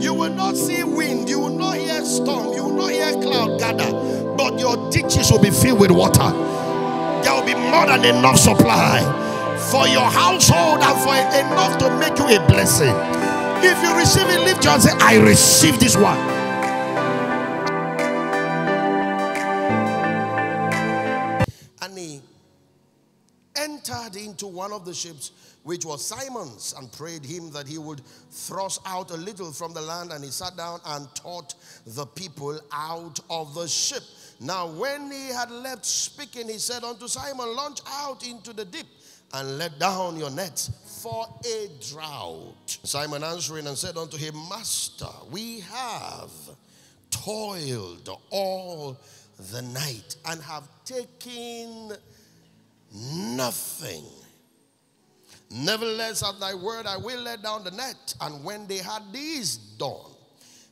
You will not see wind, you will not hear storm, you will not hear cloud gather, but your ditches will be filled with water. There will be more than enough supply for your household and for enough to make you a blessing. If you receive it, lift your hand say, I receive this one. Entered into one of the ships, which was Simon's, and prayed him that he would thrust out a little from the land. And he sat down and taught the people out of the ship. Now, when he had left speaking, he said unto Simon, Launch out into the deep and let down your nets for a drought. Simon answering and said unto him, Master, we have toiled all the night and have taken nothing. Nevertheless, at thy word, I will let down the net. And when they had this done,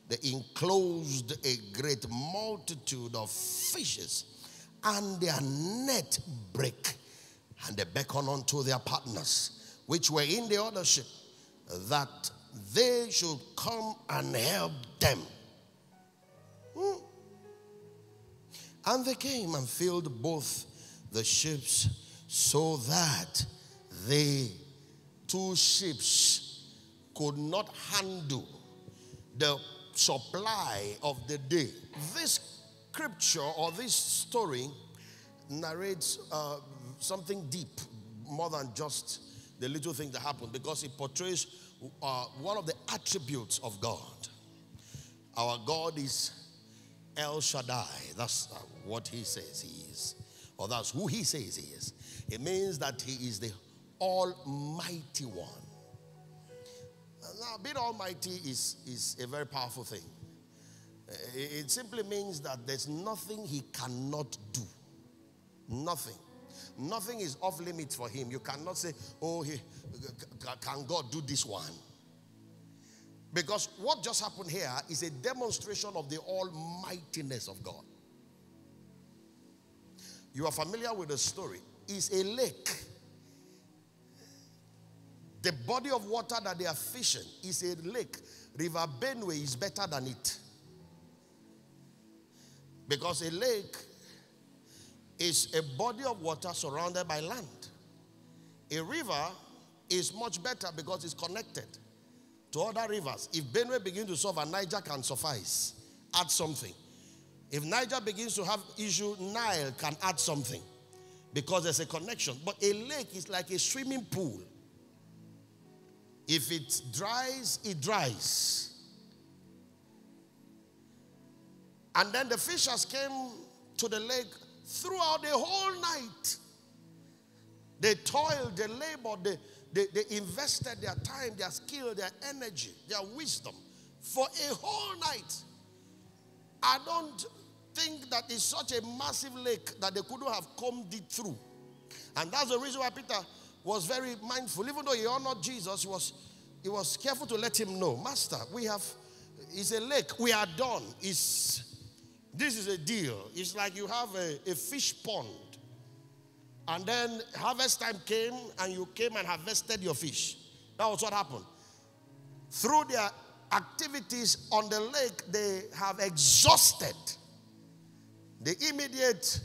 they enclosed a great multitude of fishes, and their net brake. And they beckoned unto their partners, which were in the other ship, that they should come and help them. Hmm. And they came and filled both the ships so that the two ships could not handle the supply of the day. This scripture or this story narrates uh, something deep more than just the little thing that happened because it portrays uh, one of the attributes of God. Our God is El Shaddai. That's uh, what he says he is, or that's who he says he is. It means that he is the Almighty One. Now, being Almighty is, is a very powerful thing. Eh, it simply means that there's nothing he cannot do. Nothing. Nothing is off limits for him. You cannot say, oh, he, can God do this one? Because what just happened here is a demonstration of the almightiness of God. You are familiar with the story. It's a lake. The body of water that they are fishing is a lake. River Benue is better than it. Because a lake is a body of water surrounded by land. A river is much better because it's connected to other rivers. If Benue begins to and Niger can suffice, add something. If Niger begins to have issue, Nile can add something because there's a connection. But a lake is like a swimming pool. If it dries, it dries. And then the fishers came to the lake throughout the whole night. They toiled, they labored, they, they, they invested their time, their skill, their energy, their wisdom for a whole night. I don't think that it's such a massive lake that they couldn't have combed it through. And that's the reason why Peter was very mindful. Even though he honored Jesus, he was, he was careful to let him know, Master, we have, it's a lake, we are done. It's, this is a deal. It's like you have a, a fish pond. And then harvest time came and you came and harvested your fish. That was what happened. Through their activities on the lake, they have exhausted the immediate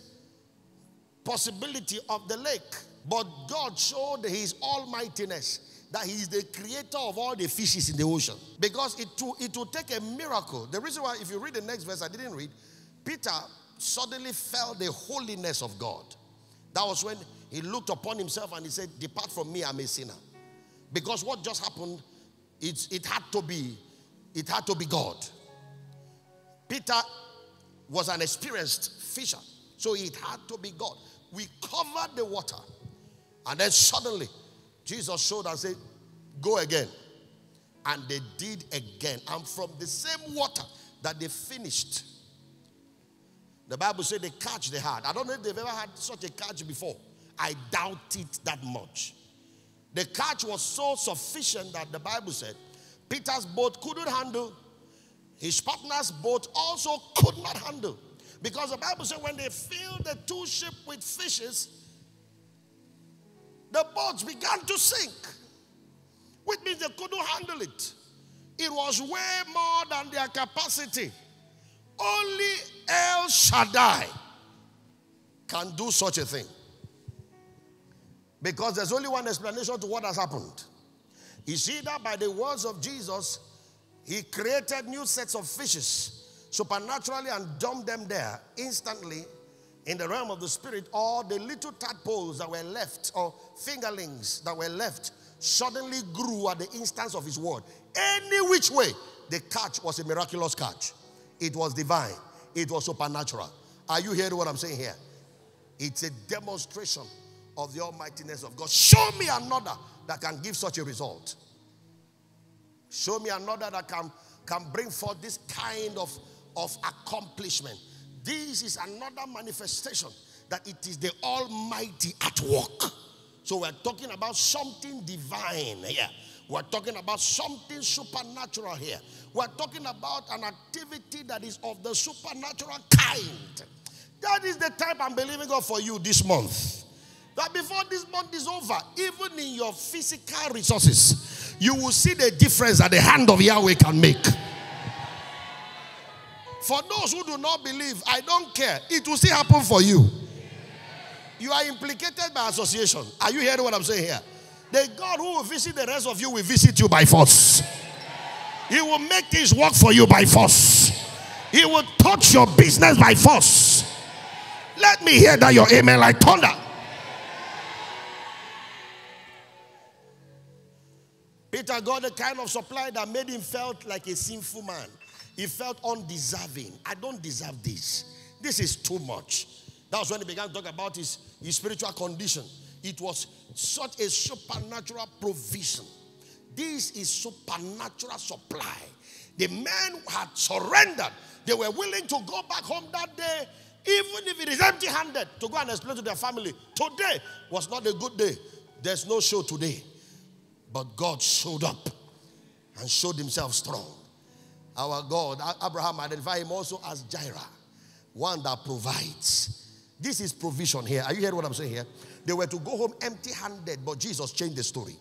possibility of the lake. But God showed his almightiness that he is the creator of all the fishes in the ocean. Because it will, it will take a miracle. The reason why, if you read the next verse, I didn't read, Peter suddenly felt the holiness of God. That was when he looked upon himself and he said, Depart from me, I'm a sinner. Because what just happened, it, it had to be, it had to be God. Peter was an experienced fisher, so it had to be God. We covered the water, and then suddenly Jesus showed and said, Go again. And they did again. And from the same water that they finished, the Bible said they catch they had. I don't know if they've ever had such a catch before. I doubt it that much. The catch was so sufficient that the Bible said Peter's boat couldn't handle, his partner's boat also could not handle. Because the Bible said when they filled the two ships with fishes, the boats began to sink, which means they couldn't handle it. It was way more than their capacity. Only El Shaddai can do such a thing. Because there's only one explanation to what has happened. You see that by the words of Jesus, he created new sets of fishes supernaturally and dumped them there instantly in the realm of the spirit, all the little tadpoles that were left, or fingerlings that were left, suddenly grew at the instance of his word. Any which way, the catch was a miraculous catch. It was divine, it was supernatural. Are you hearing what I'm saying here? It's a demonstration of the almightiness of God. Show me another that can give such a result. Show me another that can, can bring forth this kind of, of accomplishment. This is another manifestation that it is the Almighty at work. So we're talking about something divine here. We're talking about something supernatural here. We're talking about an activity that is of the supernatural kind. That is the type I'm believing God for you this month. That before this month is over, even in your physical resources, you will see the difference that the hand of Yahweh can make. For those who do not believe, I don't care. It will still happen for you. You are implicated by association. Are you hearing what I'm saying here? The God who will visit the rest of you will visit you by force. He will make things work for you by force. He will touch your business by force. Let me hear that your amen like thunder. Peter got the kind of supply that made him felt like a sinful man. He felt undeserving. I don't deserve this. This is too much. That was when he began to talk about his, his spiritual condition. It was such a supernatural provision. This is supernatural supply. The men had surrendered. They were willing to go back home that day, even if it is empty handed, to go and explain to their family. Today was not a good day. There's no show today. But God showed up and showed himself strong. Our God, Abraham identified him also as Jireh, one that provides. This is provision here. Are you hearing what I'm saying here? They were to go home empty handed, but Jesus changed the story.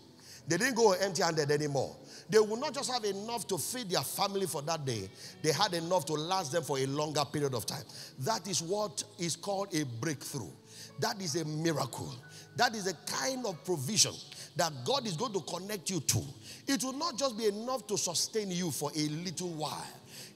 They didn't go empty handed anymore. They would not just have enough to feed their family for that day, they had enough to last them for a longer period of time. That is what is called a breakthrough. That is a miracle. That is a kind of provision that God is going to connect you to. It will not just be enough to sustain you for a little while,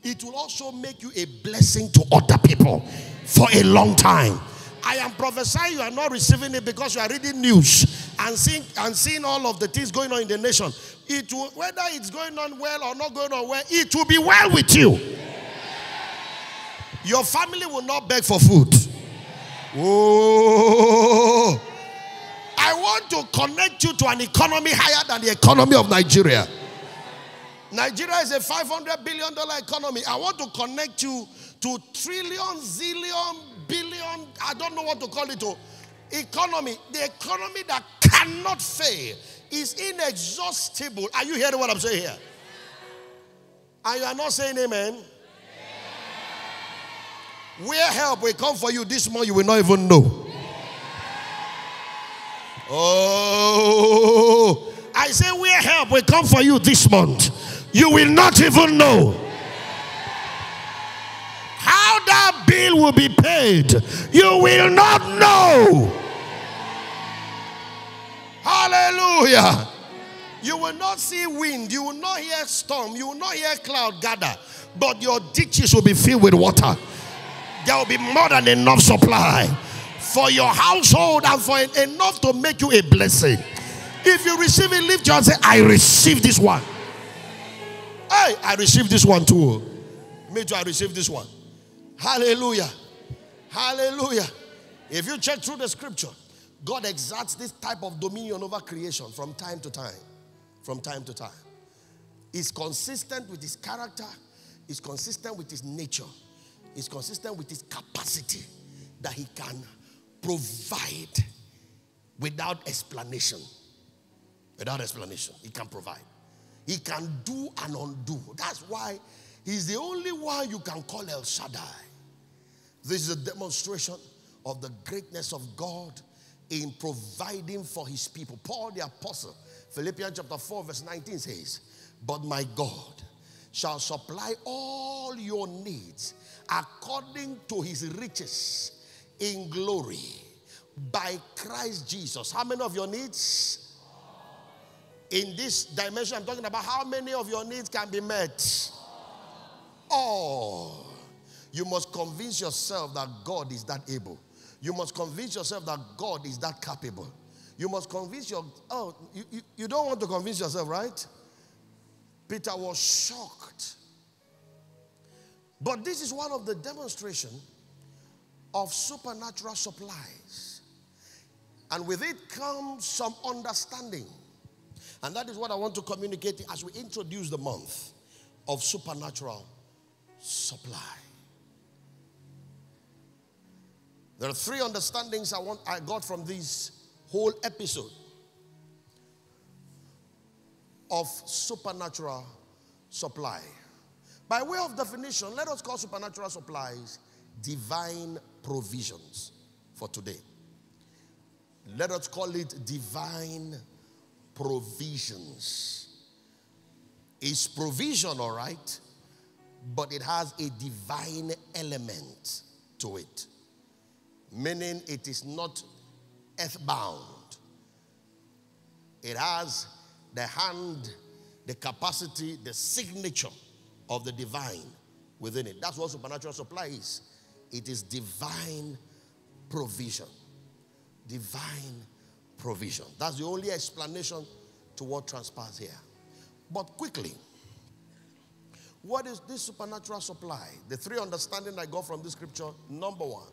it will also make you a blessing to other people for a long time. I am prophesying you are not receiving it because you are reading news and seeing and seeing all of the things going on in the nation. It will, whether it's going on well or not going on well, it will be well with you. Your family will not beg for food. Oh. Want to connect you to an economy higher than the economy of Nigeria. Nigeria is a $500 billion economy. I want to connect you to trillion, zillion, billion, I don't know what to call it, to economy. The economy that cannot fail is inexhaustible. Are you hearing what I'm saying here? And you are not saying amen? Where help will come for you this month, you will not even know. Oh, I say where help will come for you this month. You will not even know how that bill will be paid. You will not know. Hallelujah. You will not see wind, you will not hear storm, you will not hear cloud gather, but your ditches will be filled with water. There will be more than enough supply for your household and for enough to make you a blessing. If you receive it, lift your say, I receive this one. Hey, I receive this one too. Me too, I receive this one. Hallelujah. Hallelujah. If you check through the scripture, God exerts this type of dominion over creation from time to time. From time to time. It's consistent with his character, it's consistent with his nature, it's consistent with his capacity that he can provide without explanation. Without explanation, He can provide. He can do and undo. That's why He's the only one you can call El Shaddai. This is a demonstration of the greatness of God in providing for His people. Paul the Apostle, Philippians chapter 4, verse 19 says, But my God shall supply all your needs according to his riches in glory by Christ Jesus. How many of your needs? In this dimension, I'm talking about how many of your needs can be met? All. You must convince yourself that God is that able. You must convince yourself that God is that capable. You must convince your oh you, you, you don't want to convince yourself, right? Peter was shocked. But this is one of the demonstration of supernatural supplies. And with it comes some understanding. And that is what I want to communicate as we introduce the month of supernatural supply. There are three understandings I want I got from this whole episode of supernatural supply. By way of definition, let us call supernatural supplies divine provisions for today. Let us call it divine provisions. It's provision, all right, but it has a divine element to it, meaning it is not earthbound. It has the hand, the capacity, the signature of the divine within it. That's what supernatural supply is. It is divine provision. Divine provision. That's the only explanation to what transpires here. But quickly, what is this supernatural supply? The three understanding I got from this scripture number one,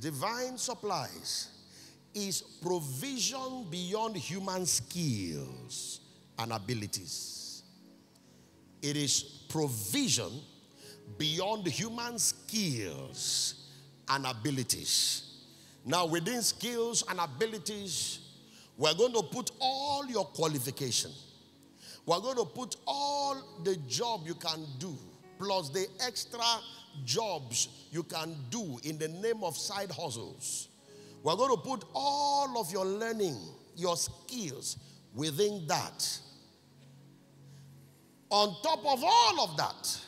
divine supplies is provision beyond human skills and abilities. It is provision beyond human skills and abilities. Now, within skills and abilities, we're going to put all your qualification. We're going to put all the job you can do, plus the extra jobs you can do in the name of side hustles. We're going to put all of your learning, your skills within that. On top of all of that,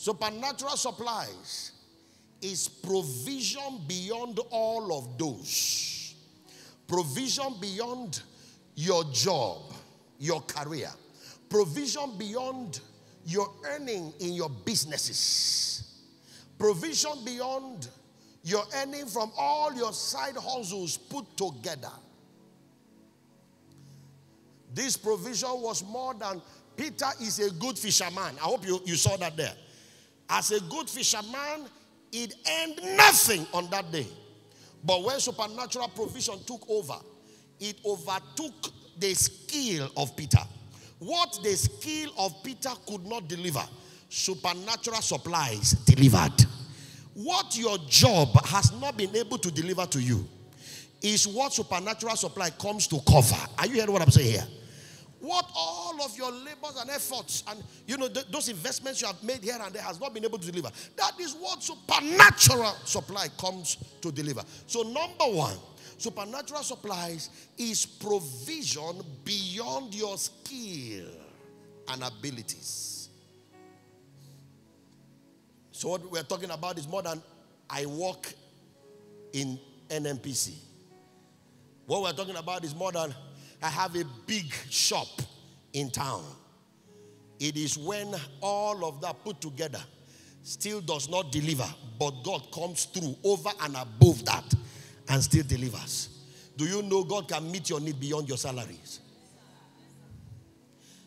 supernatural supplies is provision beyond all of those. Provision beyond your job, your career. Provision beyond your earning in your businesses. Provision beyond your earning from all your side hustles put together. This provision was more than Peter is a good fisherman. I hope you, you saw that there. As a good fisherman, it earned nothing on that day. But when supernatural provision took over, it overtook the skill of Peter. What the skill of Peter could not deliver, supernatural supplies delivered. What your job has not been able to deliver to you is what supernatural supply comes to cover. Are you hearing what I'm saying here? What all of your labors and efforts and you know th- those investments you have made here and there has not been able to deliver. That is what supernatural supply comes to deliver. So number one, supernatural supplies is provision beyond your skill and abilities. So what we're talking about is more than I work in NNPC. What we're talking about is more than I have a big shop in town. It is when all of that put together still does not deliver, but God comes through over and above that and still delivers. Do you know God can meet your need beyond your salaries?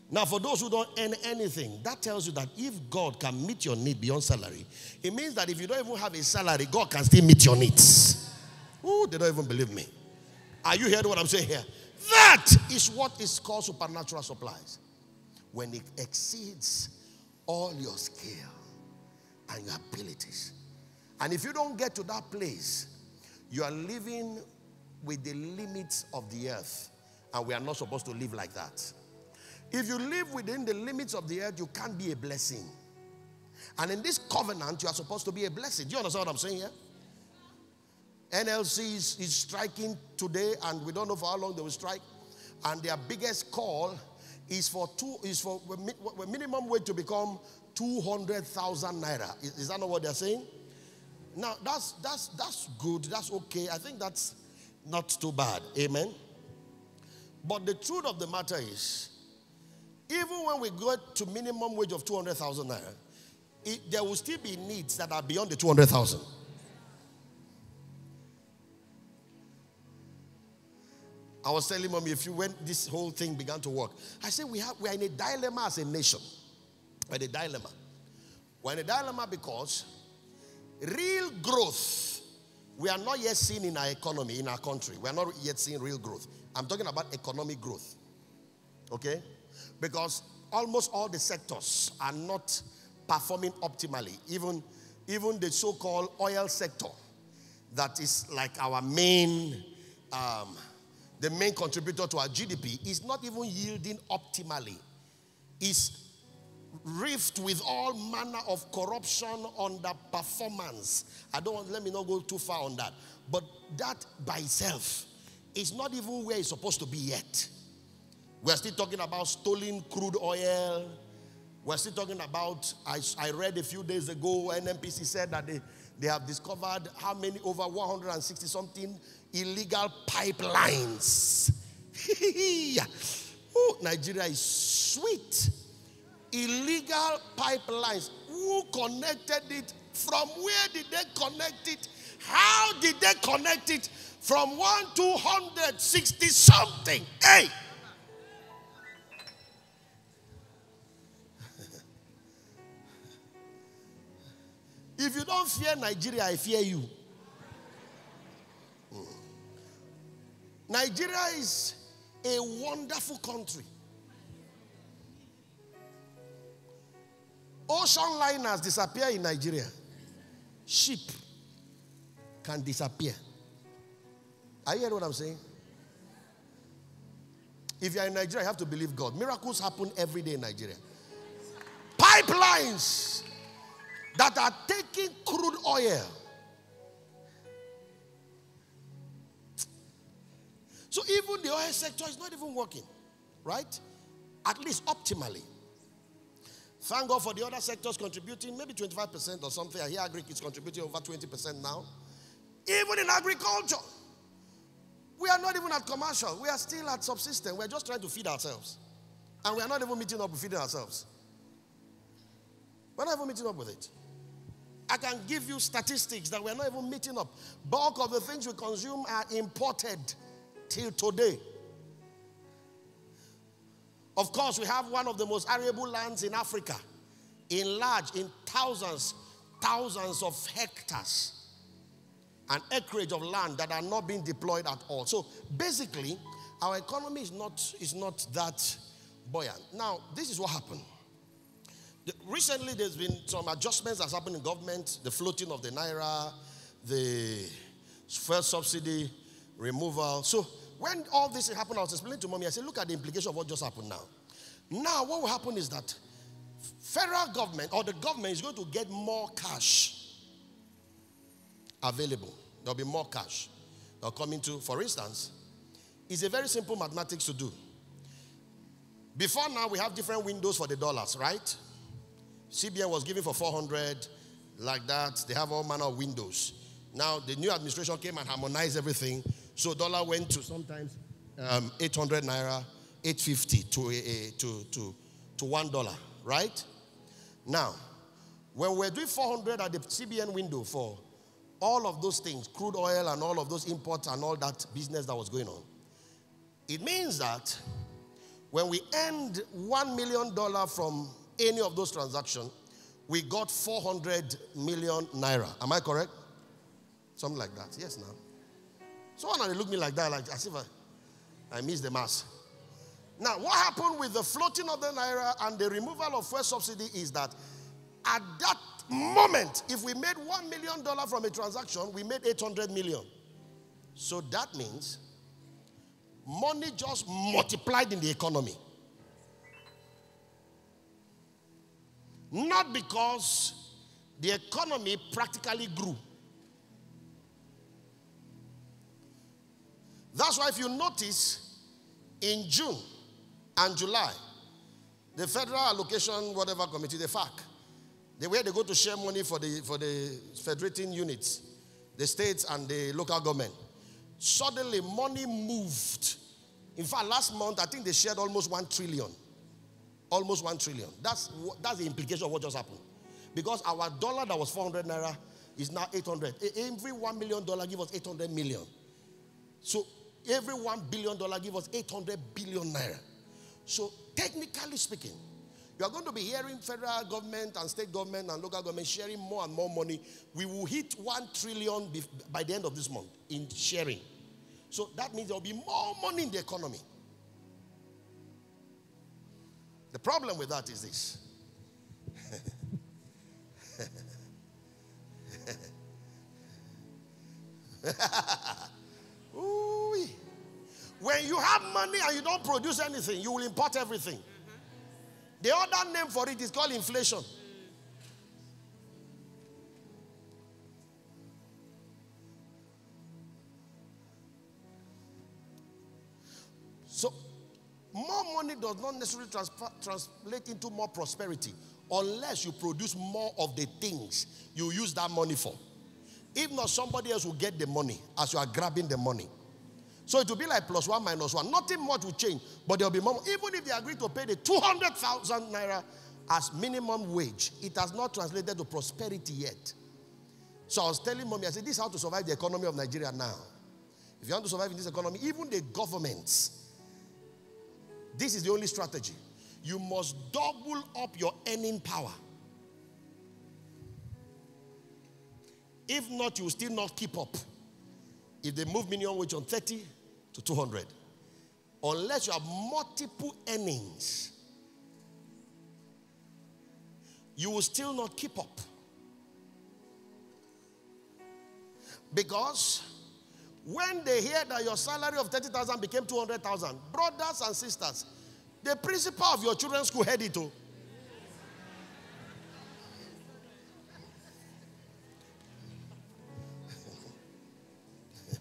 Now, for those who don't earn anything, that tells you that if God can meet your need beyond salary, it means that if you don't even have a salary, God can still meet your needs. Oh, they don't even believe me. Are you hearing what I'm saying here? That is what is called supernatural supplies. When it exceeds all your skill and your abilities. And if you don't get to that place, you are living with the limits of the earth. And we are not supposed to live like that. If you live within the limits of the earth, you can't be a blessing. And in this covenant, you are supposed to be a blessing. Do you understand what I'm saying here? NLC is, is striking today, and we don't know for how long they will strike. And their biggest call is for two is for minimum wage to become 200,000 naira. Is, is that not what they're saying? Now that's that's that's good. That's okay. I think that's not too bad. Amen. But the truth of the matter is, even when we go to minimum wage of 200,000 naira, there will still be needs that are beyond the 200,000. I was telling mommy if you when this whole thing began to work, I said we have we are in a dilemma as a nation. We're in a dilemma. We're in a dilemma because real growth we are not yet seeing in our economy, in our country. We are not yet seeing real growth. I'm talking about economic growth. Okay? Because almost all the sectors are not performing optimally. Even, even the so called oil sector, that is like our main, um, the main contributor to our GDP, is not even yielding optimally. Is rift with all manner of corruption underperformance. I don't want, let me not go too far on that. But that by itself is not even where it's supposed to be yet. We're still talking about stolen crude oil. We're still talking about, I, I read a few days ago, NNPC said that they, they have discovered how many, over 160 something illegal pipelines. Ooh, Nigeria is sweet illegal pipelines. Who connected it? From where did they connect it? How did they connect it? From 1 to 160 something. Hey! If you don't fear Nigeria, I fear you. Nigeria is a wonderful country. Ocean liners disappear in Nigeria. Ship can disappear. Are you hearing what I'm saying? If you're in Nigeria, you have to believe God. Miracles happen every day in Nigeria. Pipelines that are taking crude oil. So even the oil sector is not even working, right? At least optimally. Thank God for the other sectors contributing, maybe 25% or something. I hear agri is contributing over 20% now. Even in agriculture, we are not even at commercial. We are still at subsistence. We are just trying to feed ourselves. And we are not even meeting up with feeding ourselves. We're not even meeting up with it. I can give you statistics that we're not even meeting up. Bulk of the things we consume are imported till today. Of course, we have one of the most arable lands in Africa, in large, in thousands, thousands of hectares, an acreage of land that are not being deployed at all. So basically, our economy is not, is not that buoyant. Now, this is what happened. Recently, there's been some adjustments that's happened in government, the floating of the naira, the first subsidy removal. So when all this happened, I was explaining to mommy, I said, look at the implication of what just happened now. Now, what will happen is that federal government or the government is going to get more cash available. There'll be more cash. They'll come into, for instance, it's a very simple mathematics to do. Before now, we have different windows for the dollars, right? CBN was giving for 400, like that. They have all manner of windows. Now, the new administration came and harmonized everything. So dollar went to sometimes um, 800 naira, 850 to, a, to, to, to one dollar, right? Now, when we're doing 400 at the CBN window for all of those things, crude oil and all of those imports and all that business that was going on, it means that when we end $1 million from any of those transactions, we got 400 million naira. Am I correct? Something like that. Yes, now. Someone they look me like that, like as if I, I missed the mass. Now, what happened with the floating of the naira and the removal of fuel subsidy is that at that moment, if we made $1 million from a transaction, we made 800 million. So that means money just multiplied in the economy. Not because the economy practically grew. That's why if you notice in June and July, The Federal Allocation Whatever Committee, the FAC, the way they go to share money for the for the federating units, the states and the local government. Suddenly, money moved. In fact, last month I think they shared almost one trillion. Almost one trillion. That's that's the implication of what just happened. Because our dollar that was 400 naira is now 800. Every one million dollar give us 800 million. So every one billion dollar give us 800 billion naira. So technically speaking, you are going to be hearing federal government and state government and local government sharing more and more money. We will hit one trillion by the end of this month in sharing. So that means there will be more money in the economy. The problem with that is this. when you have money and you don't produce anything, you will import everything. The other name for it is called inflation. More money does not necessarily transfer, translate into more prosperity unless you produce more of the things you use that money for. If not, somebody else will get the money as you are grabbing the money. So it will be like plus one minus one. Nothing much will change, but there will be more. Even if they agree to pay the 200,000 naira as minimum wage, it has not translated to prosperity yet. So I was telling mommy, I said, this is how to survive the economy of Nigeria now. If you want to survive in this economy, even the governments, this is the only strategy. You must double up your earning power. If not, you will still not keep up. If they move minimum wage on 30 to 200, unless you have multiple earnings, you will still not keep up. Because when they hear that your salary of 30,000 became 200,000, brothers and sisters, the principal of your children's school head it to. Oh.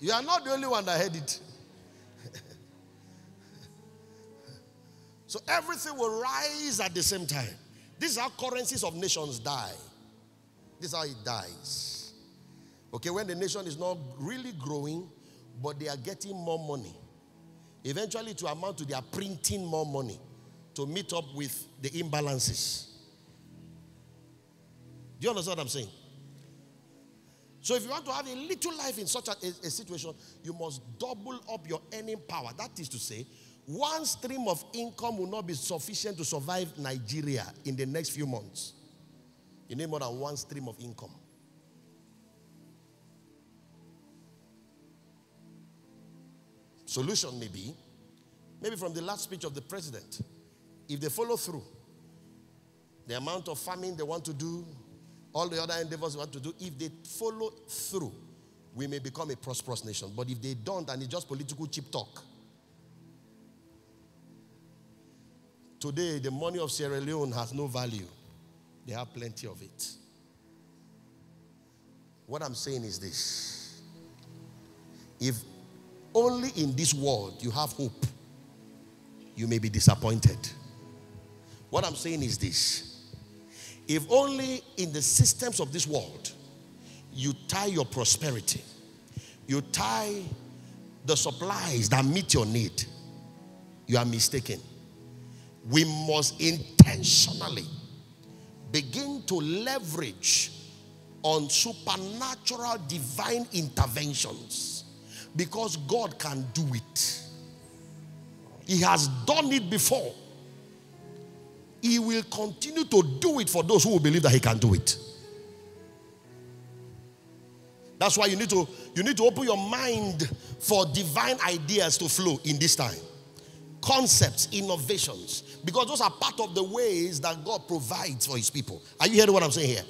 You are not the only one that heard it. so everything will rise at the same time. This is how currencies of nations die. This is how it dies. Okay, when the nation is not really growing, but they are getting more money. Eventually, to amount to they are printing more money to meet up with the imbalances. Do you understand what I'm saying? So if you want to have a little life in such a, a, a, situation, you must double up your earning power. That is to say, one stream of income will not be sufficient to survive Nigeria in the next few months. You need more than one stream of income. Solution may be, maybe from the last speech of the president, if they follow through, the amount of farming they want to do, all the other endeavors we want to do, if they follow through, we may become a prosperous nation. But if they don't and it's just political cheap talk, today the money of Sierra Leone has no value. They have plenty of it. What I'm saying is this if only in this world you have hope, you may be disappointed. What I'm saying is this if only in the systems of this world you tie your prosperity, you tie the supplies that meet your need, you are mistaken. We must intentionally begin to leverage on supernatural divine interventions because God can do it. He has done it before. He will continue to do it for those who believe that He can do it. That's why you need to you need to open your mind for divine ideas to flow in this time. Concepts, innovations, because those are part of the ways that God provides for his people. Are you hearing what I'm saying here?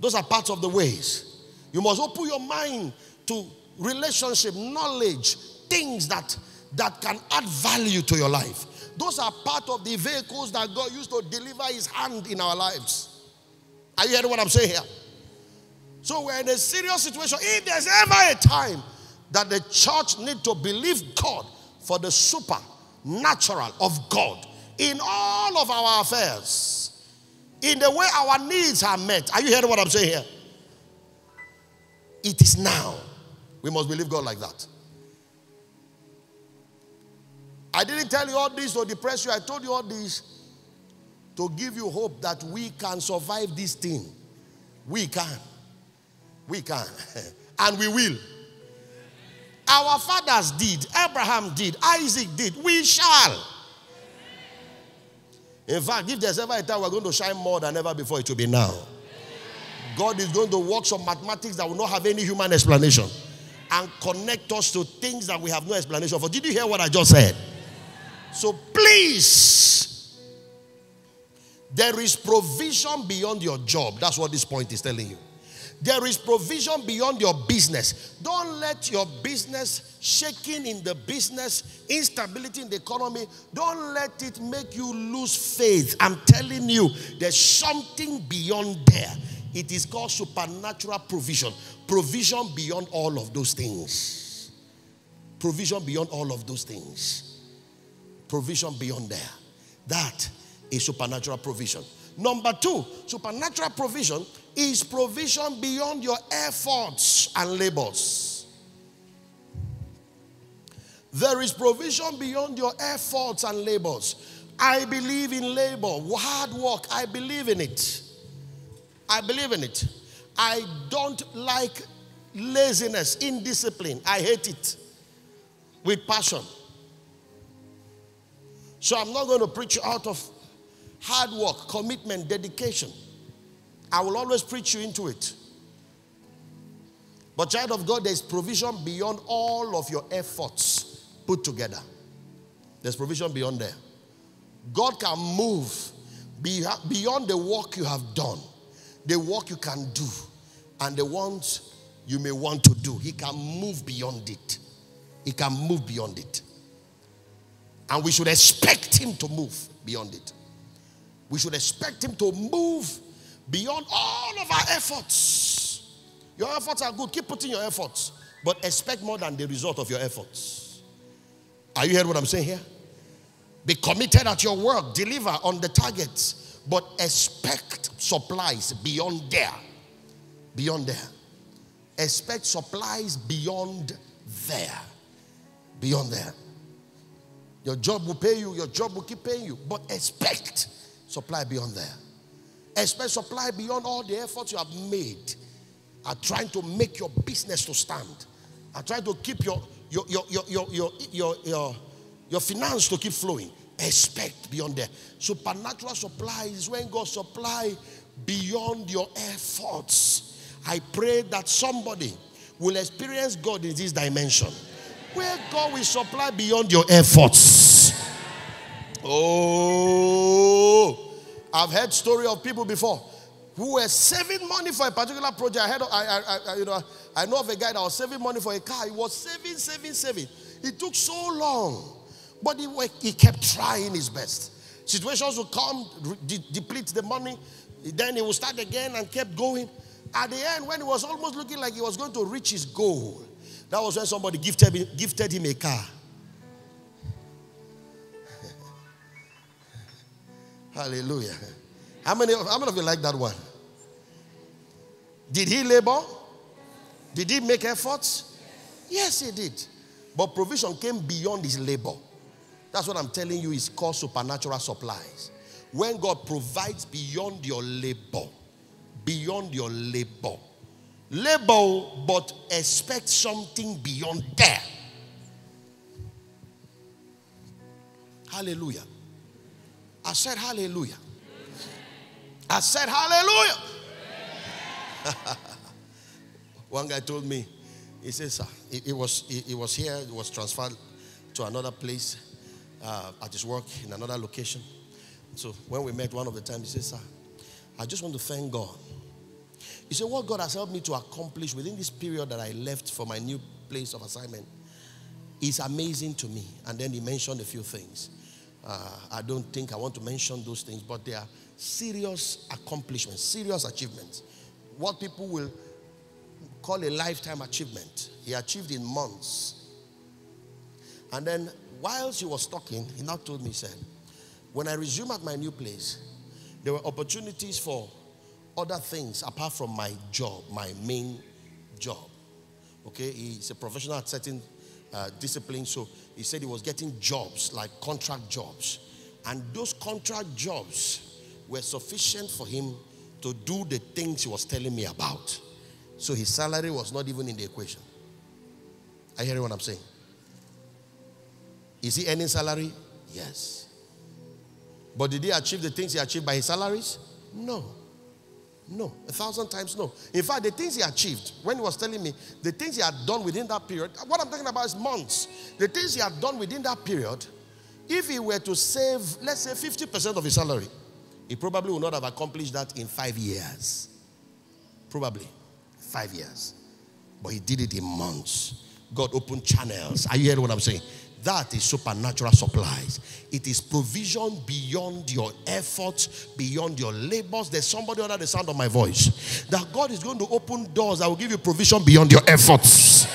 Those are parts of the ways. You must open your mind to relationship, knowledge, things that that can add value to your life. Those are part of the vehicles that God used to deliver his hand in our lives. Are you hearing what I'm saying here? So we're in a serious situation. If there's ever a time that the church need to believe God for the supernatural of God, in all of our affairs, in the way our needs are met. Are you hearing what I'm saying here? It is now. We must believe God like that. I didn't tell you all this to depress you. I told you all this to give you hope that we can survive this thing. We can. We can. and we will. Our fathers did, Abraham did, Isaac did, we shall. In fact, if there's ever a time we're going to shine more than ever before, it will be now. God is going to work some mathematics that will not have any human explanation and connect us to things that we have no explanation for. Did you hear what I just said? So please, there is provision beyond your job. That's what this point is telling you. There is provision beyond your business. Don't let your business, shaking in the business, instability in the economy, don't let it make you lose faith. I'm telling you, there's something beyond there. It is called supernatural provision. Provision beyond all of those things. Provision beyond all of those things. Provision beyond there. That is supernatural provision. Number two, supernatural provision is provision beyond your efforts and labors. There is provision beyond your efforts and labors. I believe in labor, hard work. I believe in it. I believe in it. I don't like laziness, indiscipline. I hate it with passion. So I'm not going to preach out of hard work, commitment, dedication. I will always preach you into it. But, child of God, there's provision beyond all of your efforts put together. There's provision beyond there. God can move beyond the work you have done, the work you can do, and the ones you may want to do. He can move beyond it. He can move beyond it. And we should expect Him to move beyond it. We should expect Him to move beyond all of our efforts. Your efforts are good. Keep putting your efforts, but expect more than the result of your efforts. Are you hearing what I'm saying here? Be committed at your work, deliver on the targets, but expect supplies beyond there. Beyond there. Expect supplies beyond there. Beyond there. Your job will pay you, your job will keep paying you, but expect supply beyond there. Expect supply beyond all the efforts you have made are trying to make your business to stand. Are trying to keep your your your your your your, your, your, your finance to keep flowing. Expect beyond there. Supernatural supply is when God supply beyond your efforts. I pray that somebody will experience God in this dimension. Where God will supply beyond your efforts. Oh. I've heard story of people before who were saving money for a particular project. I, heard, I, I, I, you know, I know of a guy that was saving money for a car. He was saving, saving, saving. It took so long, but he, he kept trying his best. Situations would come, de- deplete the money, then he would start again and kept going. At the end, when it was almost looking like he was going to reach his goal, that was when somebody gifted, gifted him a car. Hallelujah. How many, how many of you like that one? Did he labor? Did he make efforts? Yes, he did. But provision came beyond his labor. That's what I'm telling you is called supernatural supplies. When God provides beyond your labor, beyond your labor. Labor, but expect something beyond there. Hallelujah. I said hallelujah. I said hallelujah. One guy told me, he says, sir, he, he was, he, he, was here, he was transferred to another place uh, at his work in another location. So when we met one of the times, he says, sir, I just want to thank God. He said, what God has helped me to accomplish within this period that I left for my new place of assignment is amazing to me. And then he mentioned a few things. Uh, I don't think I want to mention those things, but they are serious accomplishments, serious achievements. What people will call a lifetime achievement, he achieved in months. And then, while he was talking, he now told me, he said, When I resume at my new place, there were opportunities for other things apart from my job, my main job. Okay, he's a professional at certain uh, disciplines, so he said he was getting jobs like contract jobs, and those contract jobs were sufficient for him to do the things he was telling me about. So his salary was not even in the equation. Are you hearing what I'm saying? Is he earning salary? Yes. But did he achieve the things he achieved by his salaries? No. No. A thousand times no. In fact, the things he achieved, when he was telling me the things he had done within that period, what I'm talking about is months. The things he had done within that period, if he were to save, let's say, 50% of his salary, he probably would not have accomplished that in five years. Probably five years. But he did it in months. God opened channels. Are you hearing what I'm saying? That is supernatural supplies. It is provision beyond your efforts, beyond your labors. There's somebody under the sound of my voice that God is going to open doors that will give you provision beyond your efforts.